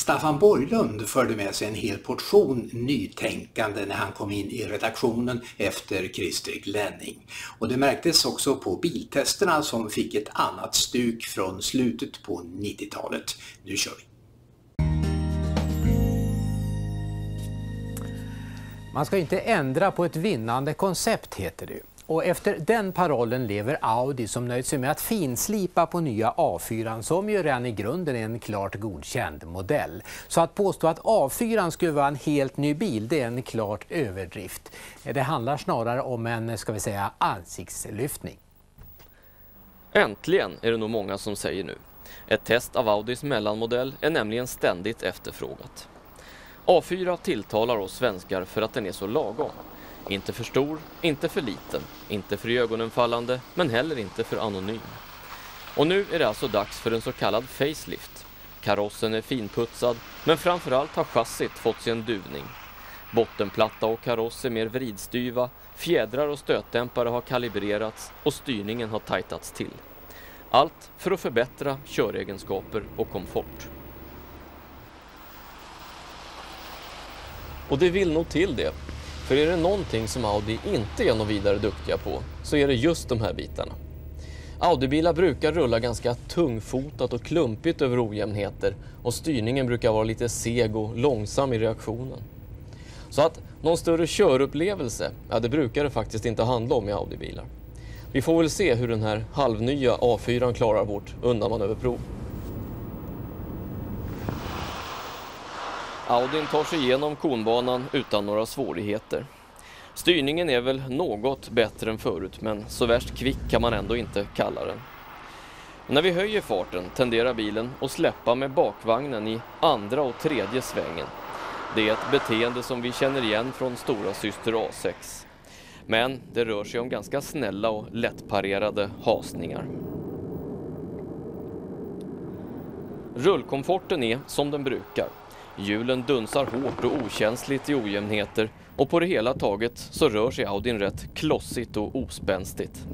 Staffan Borglund förde med sig en hel portion nytänkande när han kom in i redaktionen efter Christer Glenning. Och det märktes också på biltesterna som fick ett annat stuk från slutet på 90-talet. Nu kör vi! Man ska inte ändra på ett vinnande koncept heter det. Och efter den parollen lever Audi som nöjt sig med att finslipa på nya A4 som ju redan i grunden är en klart godkänd modell. Så att påstå att A4 skulle vara en helt ny bil det är en klart överdrift. Det handlar snarare om en, ska vi säga, ansiktslyftning. Äntligen är det nog många som säger nu. Ett test av Audis mellanmodell är nämligen ständigt efterfrågat. A4 tilltalar oss svenskar för att den är så lagom. Inte för stor, inte för liten, inte för ögonenfallande, men heller inte för anonym. Och nu är det alltså dags för en så kallad facelift. Karossen är finputsad, men framförallt har chassit fått sig en duvning. Bottenplatta och kaross är mer vridstyva, fjädrar och stötdämpare har kalibrerats och styrningen har tajtats till. Allt för att förbättra köregenskaper och komfort. Och det vill nog till det. För är det någonting som Audi inte är något vidare duktiga på så är det just de här bitarna. Audi-bilar brukar rulla ganska tungfotat och klumpigt över ojämnheter och styrningen brukar vara lite seg och långsam i reaktionen. Så att någon större körupplevelse, ja det brukar det faktiskt inte handla om i Audi-bilar. Vi får väl se hur den här halvnya A4 klarar vårt undanmanöverprov. Audin tar sig igenom konbanan utan några svårigheter. Styrningen är väl något bättre än förut men så värst kvick kan man ändå inte kalla den. När vi höjer farten tenderar bilen att släppa med bakvagnen i andra och tredje svängen. Det är ett beteende som vi känner igen från stora syster A6. Men det rör sig om ganska snälla och lättparerade hasningar. Rullkomforten är som den brukar. Hjulen dunsar hårt och okänsligt i ojämnheter och på det hela taget så rör sig Audin rätt klossigt och ospänstigt.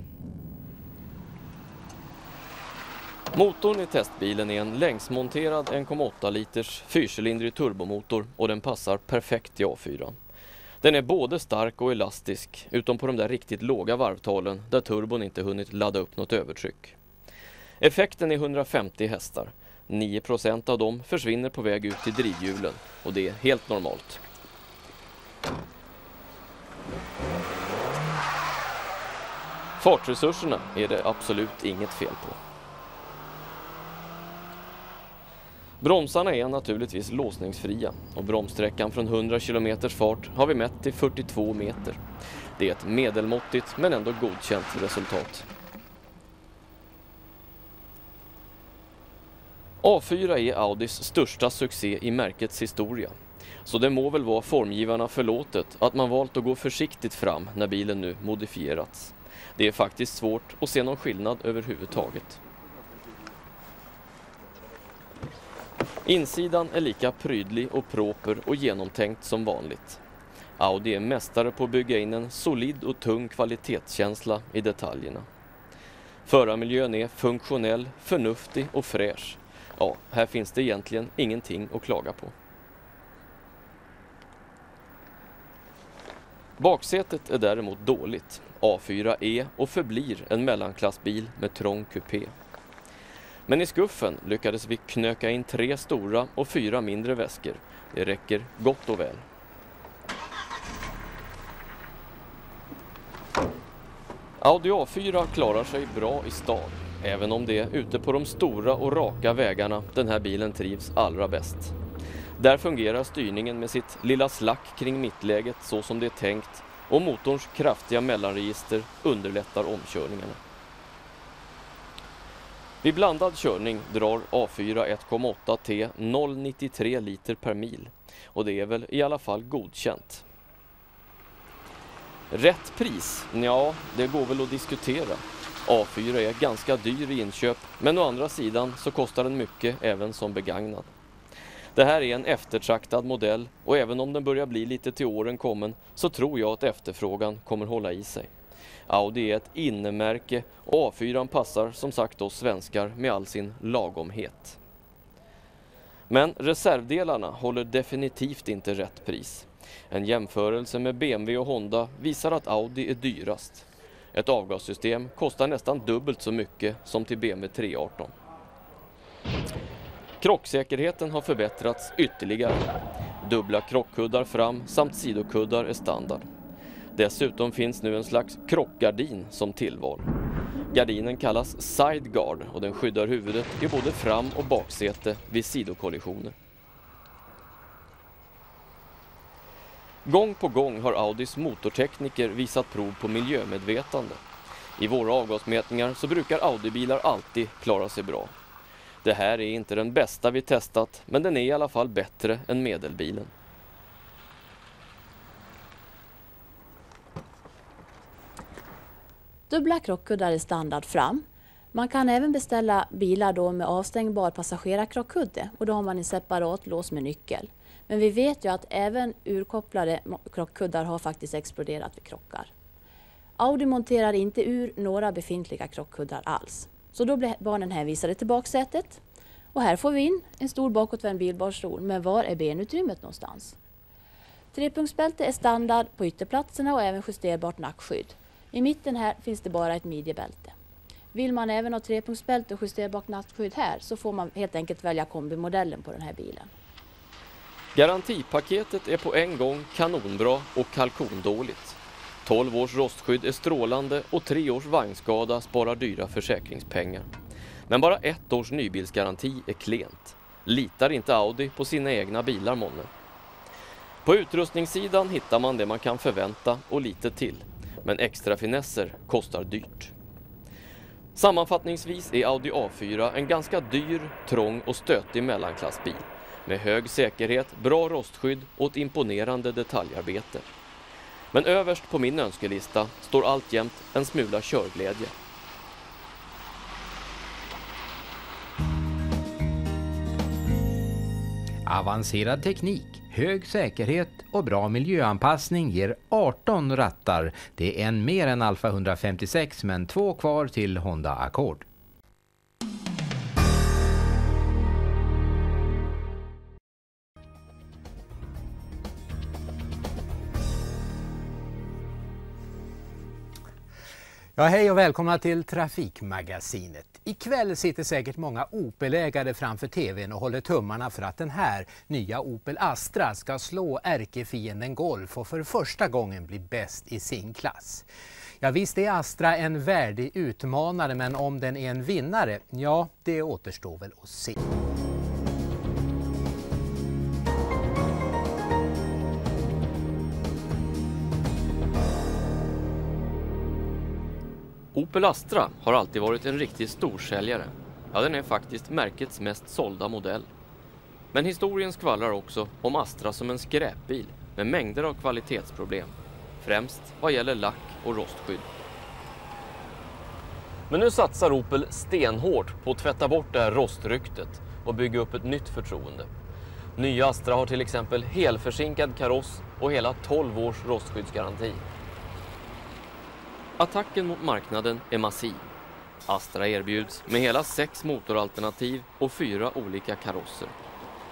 Motorn i testbilen är en längsmonterad 1,8 liters fyrcylindrig turbomotor och den passar perfekt i A4. Den är både stark och elastisk, utom på de där riktigt låga varvtalen där turbon inte hunnit ladda upp något övertryck. Effekten är 150 hästar 9% av dem försvinner på väg ut till drivhjulen och det är helt normalt. Fartresurserna är det absolut inget fel på. Bromsarna är naturligtvis låsningsfria och bromssträckan från 100 km fart har vi mätt till 42 meter. Det är ett medelmåttigt men ändå godkänt resultat. A4 är Audis största succé i märkets historia. Så det må väl vara formgivarna förlåtet att man valt att gå försiktigt fram när bilen nu modifierats. Det är faktiskt svårt att se någon skillnad överhuvudtaget. Insidan är lika prydlig och proper och genomtänkt som vanligt. Audi är mästare på att bygga in en solid och tung kvalitetskänsla i detaljerna. Förarmiljön är funktionell, förnuftig och fräsch Ja, här finns det egentligen ingenting att klaga på. Baksätet är däremot dåligt. A4 är e och förblir en mellanklassbil med trång kupé. Men i skuffen lyckades vi knöka in tre stora och fyra mindre väskor. Det räcker gott och väl. Audi A4 klarar sig bra i stad. Även om det är ute på de stora och raka vägarna den här bilen trivs allra bäst. Där fungerar styrningen med sitt lilla slack kring mittläget så som det är tänkt och motorns kraftiga mellanregister underlättar omkörningarna. Vid blandad körning drar A4 1,8 T 0,93 liter per mil och det är väl i alla fall godkänt. Rätt pris? Ja, det går väl att diskutera. A4 är ganska dyr i inköp men å andra sidan så kostar den mycket även som begagnad. Det här är en eftertraktad modell och även om den börjar bli lite till åren kommen så tror jag att efterfrågan kommer hålla i sig. Audi är ett innemärke och A4 passar som sagt oss svenskar med all sin lagomhet. Men reservdelarna håller definitivt inte rätt pris. En jämförelse med BMW och Honda visar att Audi är dyrast. Ett avgassystem kostar nästan dubbelt så mycket som till BMW 318. Krocksäkerheten har förbättrats ytterligare. Dubbla krockkuddar fram samt sidokuddar är standard. Dessutom finns nu en slags krockgardin som tillval. Gardinen kallas sideguard och den skyddar huvudet i både fram och baksäte vid sidokollisioner. Gång på gång har Audis motortekniker visat prov på miljömedvetande. I våra avgasmätningar så brukar Audi-bilar alltid klara sig bra. Det här är inte den bästa vi testat, men den är i alla fall bättre än medelbilen. Dubbla krockkuddar är standard fram. Man kan även beställa bilar då med avstängbar passagerarkrockkudde och då har man en separat lås med nyckel. Men vi vet ju att även urkopplade krockkuddar har faktiskt exploderat vid krockar. Audi monterar inte ur några befintliga krockkuddar alls. Så då blir barnen hänvisade till baksätet. Och här får vi in en stor bakåtvänd bilbarnstol, men var är benutrymmet någonstans? Trepunktsbälte är standard på ytterplatserna och även justerbart nackskydd. I mitten här finns det bara ett midjebälte. Vill man även ha trepunktsbälte och justerbart nackskydd här så får man helt enkelt välja kombimodellen på den här bilen. Garantipaketet är på en gång kanonbra och kalkondåligt. 12 års rostskydd är strålande och 3 års vagnskada sparar dyra försäkringspengar. Men bara ett års nybilsgaranti är klent. Litar inte Audi på sina egna bilar månne? På utrustningssidan hittar man det man kan förvänta och lite till. Men extra finesser kostar dyrt. Sammanfattningsvis är Audi A4 en ganska dyr, trång och stötig mellanklassbil med hög säkerhet, bra rostskydd och ett imponerande detaljarbete. Men överst på min önskelista står alltjämt en smula körglädje. Avancerad teknik, hög säkerhet och bra miljöanpassning ger 18 rattar. Det är en mer än Alfa 156 men två kvar till Honda Accord. Ja, hej och välkomna till Trafikmagasinet. Ikväll sitter säkert många Opel-ägare framför tvn och håller tummarna för att den här nya Opel Astra ska slå ärkefienden Golf och för första gången bli bäst i sin klass. Ja, visst är Astra en värdig utmanare, men om den är en vinnare, ja, det återstår väl att se. Opel Astra har alltid varit en riktig storsäljare. Ja, den är faktiskt märkets mest sålda modell. Men historien skvallrar också om Astra som en skräpbil med mängder av kvalitetsproblem. Främst vad gäller lack och rostskydd. Men nu satsar Opel stenhårt på att tvätta bort det här rostryktet och bygga upp ett nytt förtroende. Nya Astra har till exempel helförsinkad kaross och hela 12 års rostskyddsgaranti. Attacken mot marknaden är massiv. Astra erbjuds med hela sex motoralternativ och fyra olika karosser.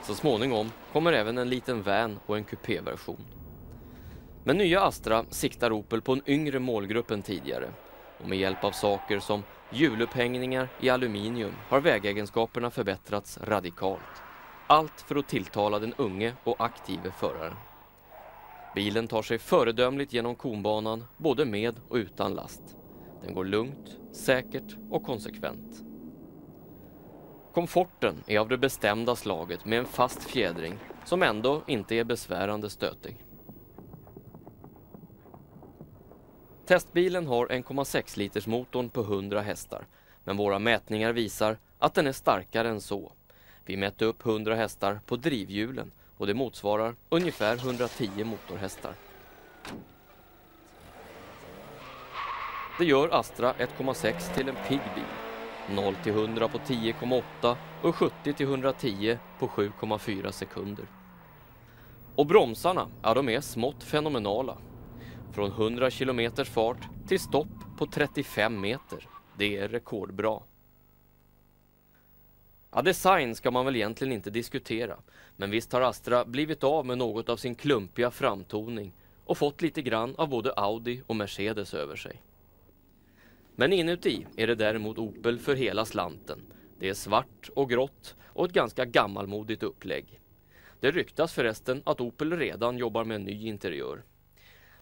Så småningom kommer även en liten van och en kupéversion. Men nya Astra siktar Opel på en yngre målgrupp än tidigare och med hjälp av saker som hjulupphängningar i aluminium har vägegenskaperna förbättrats radikalt. Allt för att tilltala den unge och aktive föraren. Bilen tar sig föredömligt genom konbanan både med och utan last. Den går lugnt, säkert och konsekvent. Komforten är av det bestämda slaget med en fast fjädring som ändå inte är besvärande stötig. Testbilen har 1,6 liters motorn på 100 hästar men våra mätningar visar att den är starkare än så. Vi mätte upp 100 hästar på drivhjulen och det motsvarar ungefär 110 motorhästar. Det gör Astra 1,6 till en pigg bil. 0 till 100 på 10,8 och 70 till 110 på 7,4 sekunder. Och bromsarna, ja de är smått fenomenala. Från 100 km fart till stopp på 35 meter. Det är rekordbra. Ja, design ska man väl egentligen inte diskutera. Men visst har Astra blivit av med något av sin klumpiga framtoning och fått lite grann av både Audi och Mercedes över sig. Men inuti är det däremot Opel för hela slanten. Det är svart och grått och ett ganska gammalmodigt upplägg. Det ryktas förresten att Opel redan jobbar med en ny interiör.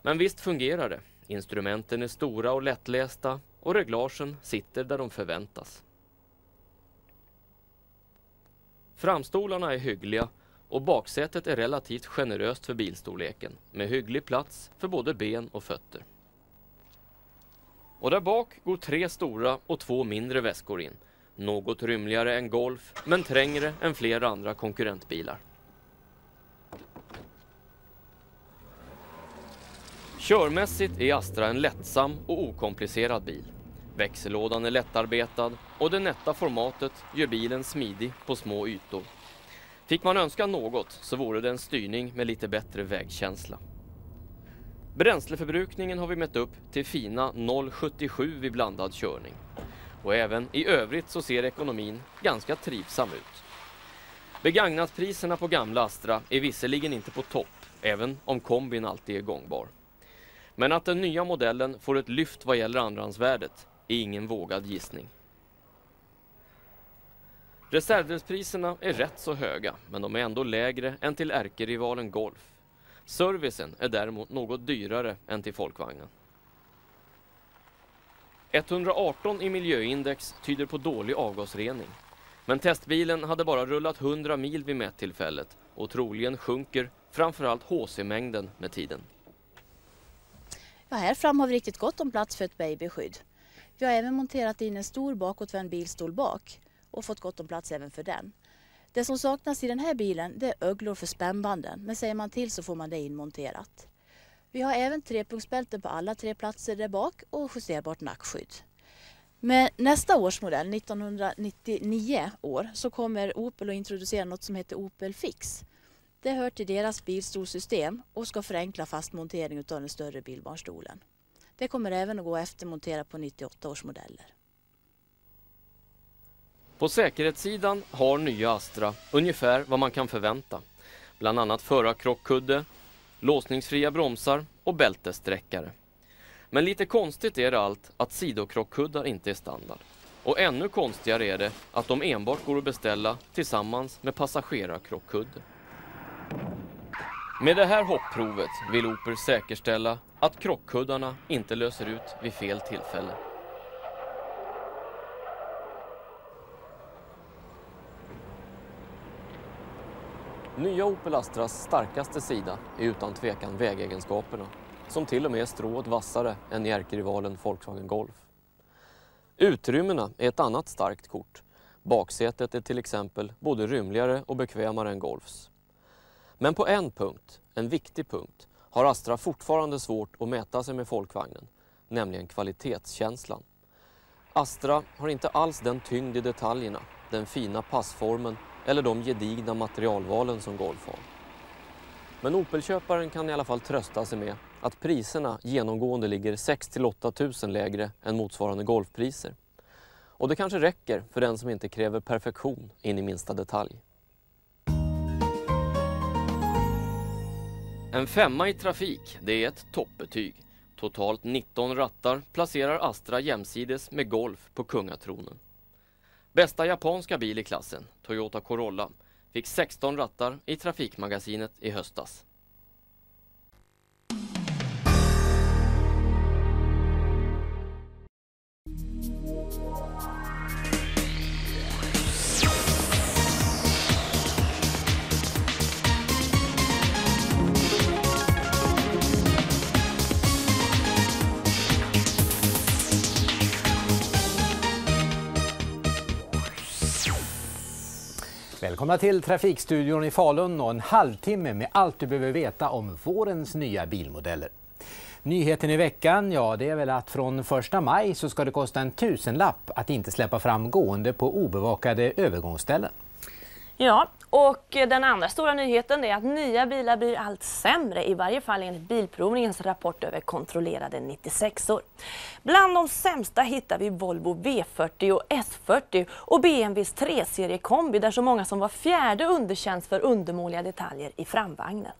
Men visst fungerar det. Instrumenten är stora och lättlästa och reglagen sitter där de förväntas. Framstolarna är hyggliga och baksätet är relativt generöst för bilstorleken med hygglig plats för både ben och fötter. Och där bak går tre stora och två mindre väskor in. Något rymligare än Golf men trängre än flera andra konkurrentbilar. Körmässigt är Astra en lättsam och okomplicerad bil. Växellådan är lättarbetad och det nätta formatet gör bilen smidig på små ytor. Fick man önska något så vore det en styrning med lite bättre vägkänsla. Bränsleförbrukningen har vi mätt upp till fina 0,77 vid blandad körning. Och även i övrigt så ser ekonomin ganska trivsam ut. Begagnatpriserna på gamla Astra är visserligen inte på topp, även om kombin alltid är gångbar. Men att den nya modellen får ett lyft vad gäller andrahandsvärdet är ingen vågad gissning. Reservdelspriserna är rätt så höga, men de är ändå lägre än till ärkerivalen Golf. Servicen är däremot något dyrare än till Folkvagnen. 118 i miljöindex tyder på dålig avgasrening. Men testbilen hade bara rullat 100 mil vid mättillfället och troligen sjunker framförallt HC-mängden med tiden. Ja, här fram har vi riktigt gott om plats för ett babyskydd. Vi har även monterat in en stor bakåtvänd bilstol bak och fått gott om plats även för den. Det som saknas i den här bilen det är öglor för spännbanden men säger man till så får man det inmonterat. Vi har även trepunktsbälten på alla tre platser där bak och justerbart nackskydd. Med nästa årsmodell, 1999 år, så kommer Opel att introducera något som heter Opel Fix. Det hör till deras bilstolsystem och ska förenkla fastmontering av den större bilbarnstolen. Det kommer även att gå att eftermontera på 98 års modeller. På säkerhetssidan har nya Astra ungefär vad man kan förvänta. Bland annat förarkrockkudde, låsningsfria bromsar och bältessträckare. Men lite konstigt är det allt att sidokrockkuddar inte är standard. Och ännu konstigare är det att de enbart går att beställa tillsammans med passagerarkrockkudde. Med det här hoppprovet vill Oper säkerställa att krockkuddarna inte löser ut vid fel tillfälle. Nya Opel Astras starkaste sida är utan tvekan vägegenskaperna som till och med är strået vassare än i ärkerivalen Volkswagen Golf. Utrymmena är ett annat starkt kort. Baksätet är till exempel både rymligare och bekvämare än Golfs. Men på en punkt, en viktig punkt, har Astra fortfarande svårt att mäta sig med folkvagnen, nämligen kvalitetskänslan. Astra har inte alls den tyngd i detaljerna, den fina passformen eller de gedigna materialvalen som Golf har. Men Opelköparen kan i alla fall trösta sig med att priserna genomgående ligger 6 8 000 lägre än motsvarande Golfpriser. Och det kanske räcker för den som inte kräver perfektion in i minsta detalj. En femma i trafik, det är ett toppbetyg. Totalt 19 rattar placerar Astra jämsides med Golf på kungatronen. Bästa japanska bil i klassen, Toyota Corolla, fick 16 rattar i Trafikmagasinet i höstas. Välkomna till Trafikstudion i Falun och en halvtimme med allt du behöver veta om vårens nya bilmodeller. Nyheten i veckan, ja det är väl att från 1 maj så ska det kosta en tusenlapp att inte släppa fram gående på obevakade övergångsställen. Ja, och den andra stora nyheten är att nya bilar blir allt sämre, i varje fall enligt Bilprovningens rapport över kontrollerade 96or. Bland de sämsta hittar vi Volvo V40 och S40 och BMWs 3-serie kombi där så många som var fjärde underkänns för undermåliga detaljer i framvagnen.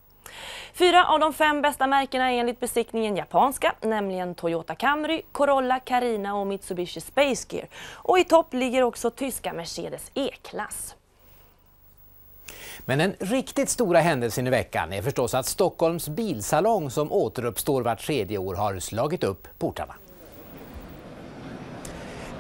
Fyra av de fem bästa märkena är enligt besiktningen japanska, nämligen Toyota Camry, Corolla, Carina och Mitsubishi Space Gear. Och i topp ligger också tyska Mercedes E-klass. Men den riktigt stora händelsen i veckan är förstås att Stockholms bilsalong som återuppstår vart tredje år har slagit upp portarna.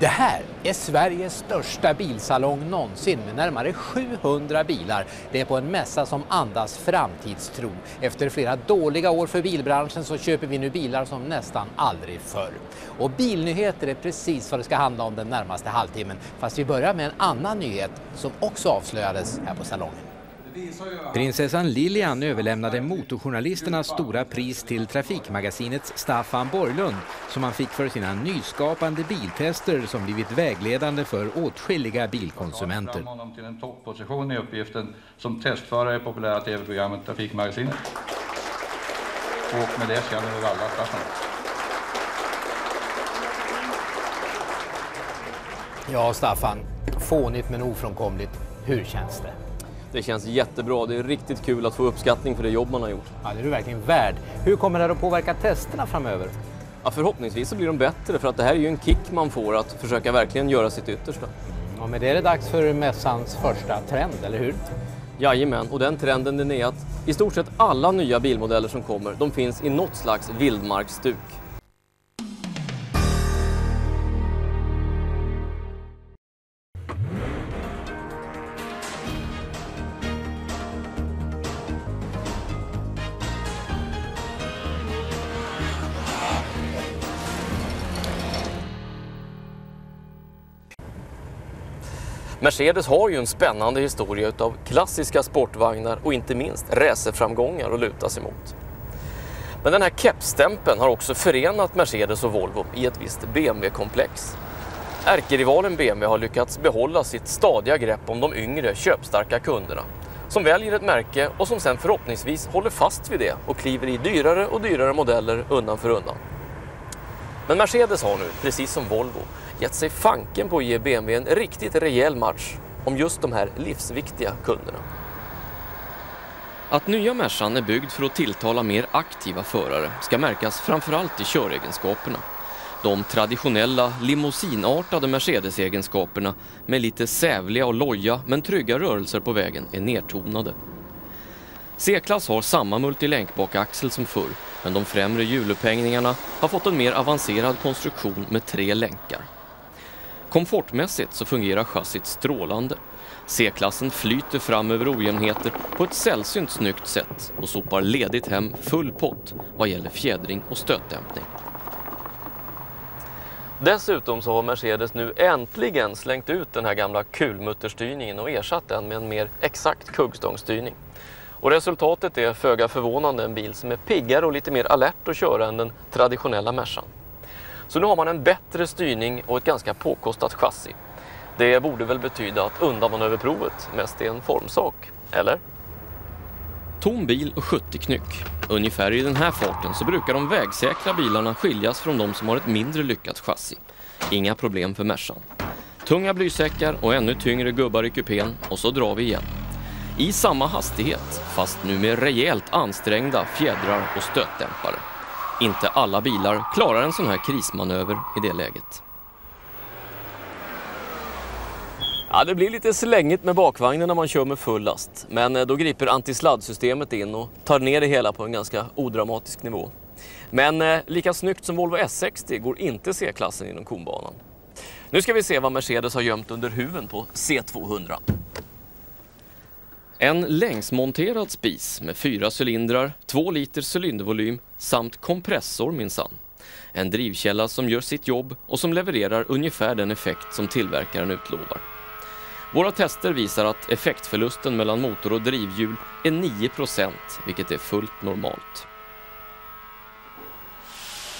Det här är Sveriges största bilsalong någonsin med närmare 700 bilar. Det är på en mässa som andas framtidstro. Efter flera dåliga år för bilbranschen så köper vi nu bilar som nästan aldrig förr. Och bilnyheter är precis vad det ska handla om den närmaste halvtimmen. Fast vi börjar med en annan nyhet som också avslöjades här på salongen. Prinsessan Lilian överlämnade Motorjournalisternas stora pris till Trafikmagasinets Staffan Borglund som han fick för sina nyskapande biltester som blivit vägledande för åtskilliga bilkonsumenter. Jag honom till en topposition i uppgiften som testförare i populära tv-programmet Trafikmagasinet. Och med det känner vi alla Staffan. Ja, Staffan. Fånigt men ofrånkomligt. Hur känns det? Det känns jättebra. Det är riktigt kul att få uppskattning för det jobb man har gjort. Ja, det är du verkligen värd. Hur kommer det här att påverka testerna framöver? Ja, förhoppningsvis så blir de bättre för att det här är ju en kick man får att försöka verkligen göra sitt yttersta. Ja, men det är det dags för mässans första trend, eller hur? Jajamän, och den trenden den är att i stort sett alla nya bilmodeller som kommer, de finns i något slags vildmarksstuk. Mercedes har ju en spännande historia av klassiska sportvagnar och inte minst racerframgångar att luta sig mot. Men den här keppstämpeln har också förenat Mercedes och Volvo i ett visst BMW-komplex. Ärkerivalen BMW har lyckats behålla sitt stadiga grepp om de yngre köpstarka kunderna som väljer ett märke och som sen förhoppningsvis håller fast vid det och kliver i dyrare och dyrare modeller undan för undan. Men Mercedes har nu, precis som Volvo, gett sig fanken på att ge BMW en riktigt rejäl match om just de här livsviktiga kunderna. Att nya Mercan är byggd för att tilltala mer aktiva förare ska märkas framförallt i köregenskaperna. De traditionella limousinartade Mercedes-egenskaperna med lite sävliga och loja men trygga rörelser på vägen är nedtonade. C-klass har samma multilänkbakaxel som förr men de främre hjulupphängningarna har fått en mer avancerad konstruktion med tre länkar. Komfortmässigt så fungerar chassit strålande. C-klassen flyter fram över ojämnheter på ett sällsynt snyggt sätt och sopar ledigt hem full pott vad gäller fjädring och stötdämpning. Dessutom så har Mercedes nu äntligen slängt ut den här gamla kulmutterstyrningen och ersatt den med en mer exakt kuggstångsstyrning. Och resultatet är föga förvånande en bil som är piggare och lite mer alert att köra än den traditionella Mercan. Så nu har man en bättre styrning och ett ganska påkostat chassi. Det borde väl betyda att undanmanöverprovet mest är en formsak, eller? Tom bil och 70 knyck. Ungefär i den här farten så brukar de vägsäkra bilarna skiljas från de som har ett mindre lyckat chassi. Inga problem för Mercan. Tunga blysäckar och ännu tyngre gubbar i kupén och så drar vi igen. I samma hastighet, fast nu med rejält ansträngda fjädrar och stötdämpare. Inte alla bilar klarar en sån här krismanöver i det läget. Ja, det blir lite slängigt med bakvagnen när man kör med full last. Men eh, då griper antisladdsystemet in och tar ner det hela på en ganska odramatisk nivå. Men eh, lika snyggt som Volvo S60 går inte C-klassen inom konbanan. Nu ska vi se vad Mercedes har gömt under huven på C200. En längsmonterad spis med fyra cylindrar, två liters cylindervolym samt kompressor minsann. En drivkälla som gör sitt jobb och som levererar ungefär den effekt som tillverkaren utlovar. Våra tester visar att effektförlusten mellan motor och drivhjul är 9% vilket är fullt normalt.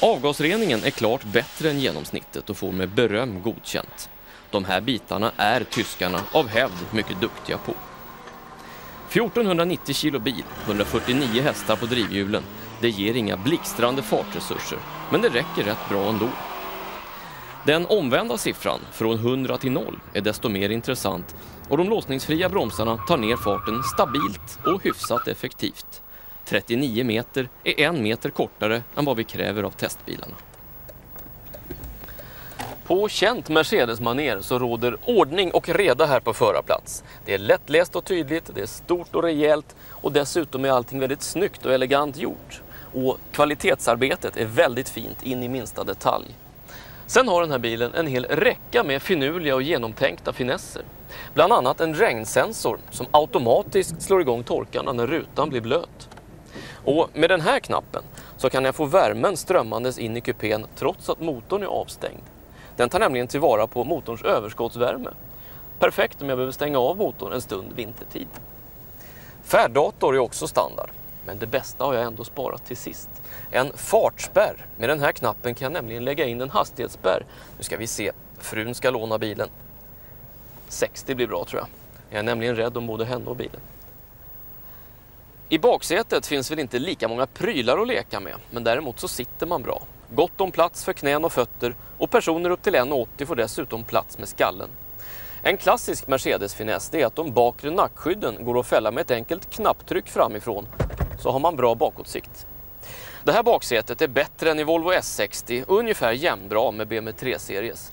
Avgasreningen är klart bättre än genomsnittet och får med beröm godkänt. De här bitarna är tyskarna av hävd mycket duktiga på. 1490 kilo bil, 149 hästar på drivhjulen. Det ger inga blixtrande fartresurser, men det räcker rätt bra ändå. Den omvända siffran, från 100 till 0, är desto mer intressant och de låsningsfria bromsarna tar ner farten stabilt och hyfsat effektivt. 39 meter är en meter kortare än vad vi kräver av testbilarna. På känt Mercedes-manér så råder ordning och reda här på förarplats. Det är lättläst och tydligt, det är stort och rejält och dessutom är allting väldigt snyggt och elegant gjort. Och kvalitetsarbetet är väldigt fint in i minsta detalj. Sen har den här bilen en hel räcka med finurliga och genomtänkta finesser. Bland annat en regnsensor som automatiskt slår igång torkarna när rutan blir blöt. Och med den här knappen så kan jag få värmen strömmandes in i kupén trots att motorn är avstängd. Den tar nämligen tillvara på motorns överskottsvärme. Perfekt om jag behöver stänga av motorn en stund vintertid. Färddator är också standard, men det bästa har jag ändå sparat till sist. En fartspärr. Med den här knappen kan jag nämligen lägga in en hastighetsspärr. Nu ska vi se, frun ska låna bilen. 60 blir bra tror jag. Jag är nämligen rädd om både henne och bilen. I baksätet finns väl inte lika många prylar att leka med, men däremot så sitter man bra. Gott om plats för knän och fötter och personer upp till 1,80 får dessutom plats med skallen. En klassisk Mercedes-finess är att de bakre nackskydden går att fälla med ett enkelt knapptryck framifrån så har man bra bakåtsikt. Det här baksätet är bättre än i Volvo S60 och ungefär jämnbra med BMW 3-series.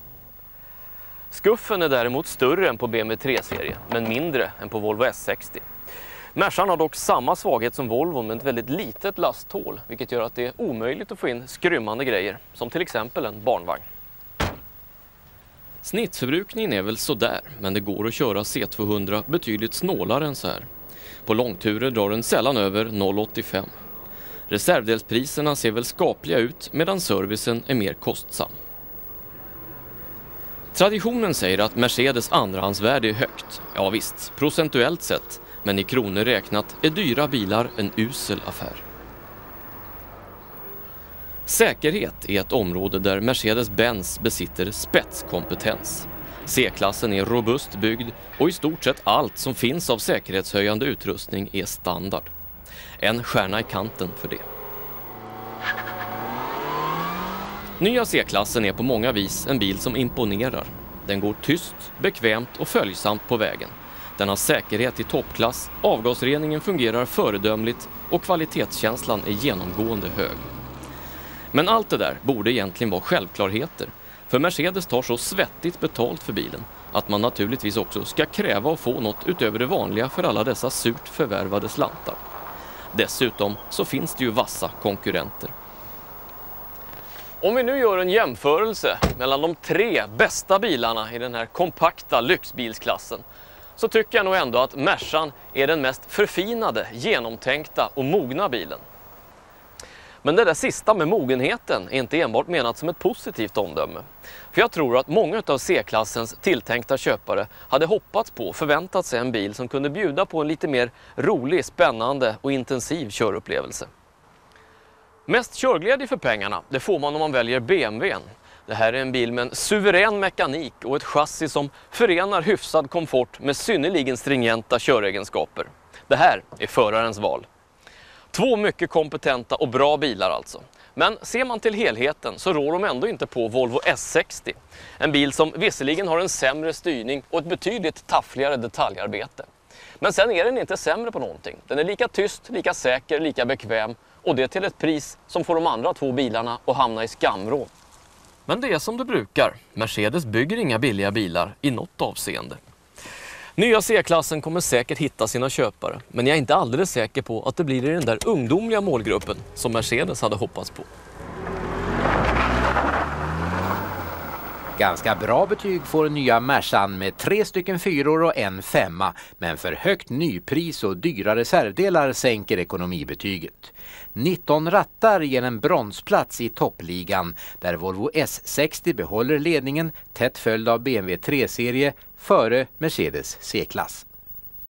Skuffen är däremot större än på BMW 3-serie men mindre än på Volvo S60. Mercan har dock samma svaghet som Volvo med ett väldigt litet lasthål vilket gör att det är omöjligt att få in skrymmande grejer som till exempel en barnvagn. Snittförbrukningen är väl sådär men det går att köra C200 betydligt snålare än så här. På långturer drar den sällan över 0,85. Reservdelspriserna ser väl skapliga ut medan servicen är mer kostsam. Traditionen säger att Mercedes andrahandsvärde är högt. Ja visst, procentuellt sett men i kronor räknat är dyra bilar en usel affär. Säkerhet är ett område där Mercedes-Benz besitter spetskompetens. C-klassen är robust byggd och i stort sett allt som finns av säkerhetshöjande utrustning är standard. En stjärna i kanten för det. Nya C-klassen är på många vis en bil som imponerar. Den går tyst, bekvämt och följsamt på vägen. Den har säkerhet i toppklass, avgasreningen fungerar föredömligt och kvalitetskänslan är genomgående hög. Men allt det där borde egentligen vara självklarheter. För Mercedes tar så svettigt betalt för bilen att man naturligtvis också ska kräva att få något utöver det vanliga för alla dessa surt förvärvade slantar. Dessutom så finns det ju vassa konkurrenter. Om vi nu gör en jämförelse mellan de tre bästa bilarna i den här kompakta lyxbilsklassen så tycker jag nog ändå att Mercan är den mest förfinade, genomtänkta och mogna bilen. Men det där sista med mogenheten är inte enbart menat som ett positivt omdöme. För jag tror att många av C-klassens tilltänkta köpare hade hoppats på och förväntat sig en bil som kunde bjuda på en lite mer rolig, spännande och intensiv körupplevelse. Mest körglädje för pengarna, det får man om man väljer BMWn. Det här är en bil med en suverän mekanik och ett chassi som förenar hyfsad komfort med synnerligen stringenta köregenskaper. Det här är förarens val. Två mycket kompetenta och bra bilar alltså. Men ser man till helheten så rår de ändå inte på Volvo S60. En bil som visserligen har en sämre styrning och ett betydligt taffligare detaljarbete. Men sen är den inte sämre på någonting. Den är lika tyst, lika säker, lika bekväm och det till ett pris som får de andra två bilarna att hamna i skamvrå. Men det är som det brukar. Mercedes bygger inga billiga bilar i något avseende. Nya C-klassen kommer säkert hitta sina köpare, men jag är inte alldeles säker på att det blir i den där ungdomliga målgruppen som Mercedes hade hoppats på. Ganska bra betyg får nya Mercan med tre stycken fyror och en femma. Men för högt nypris och dyra reservdelar sänker ekonomibetyget. 19 rattar ger en bronsplats i toppligan där Volvo S60 behåller ledningen tätt följd av BMW 3-serie före Mercedes C-klass.